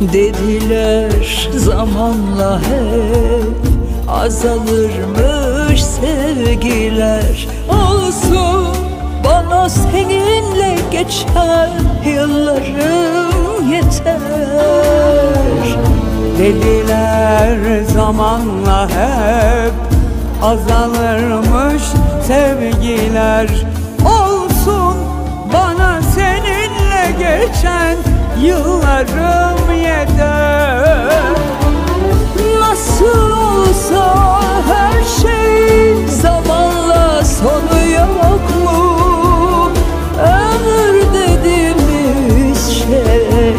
Dediler zamanla hep azalırmış sevgiler. Olsun bana seninle geçen yıllarım yeter. Dediler zamanla hep azalırmış sevgiler. Olsun bana seninle geçen yıllarım yeter Nasıl olsa her şey zamanla sonu yok mu? Ömür dediğimiz şey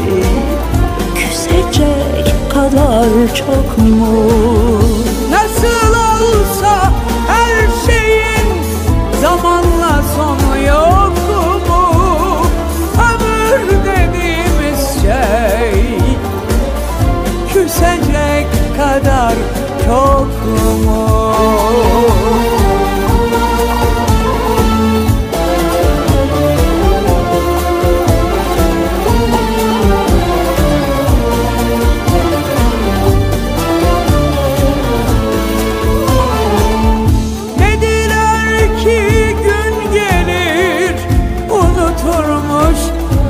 küsecek kadar çok mu? Küsecek kadar çok mu?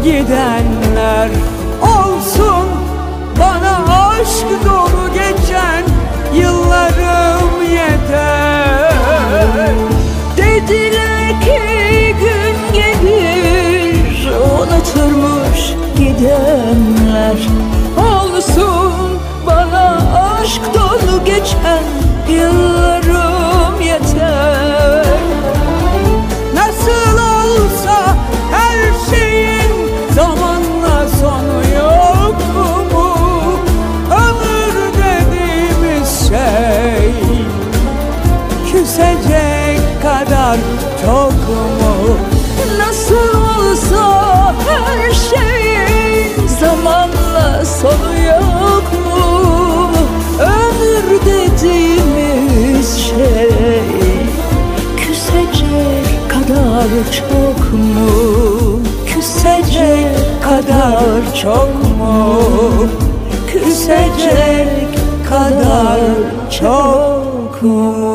Gidenler Olsun gidenler Olsun bana aşk dolu geçen yıllarım yeter Nasıl olsa her şeyin zamanla sonu yok mu? Ömür dediğimiz şey küsecek kadar çok mu? Nasıl olsa her şeyin zamanla sonu yok mu? Ömür dediğimiz şey küsecek kadar çok mu? Küsecek kadar çok mu? Küsecek kadar çok mu?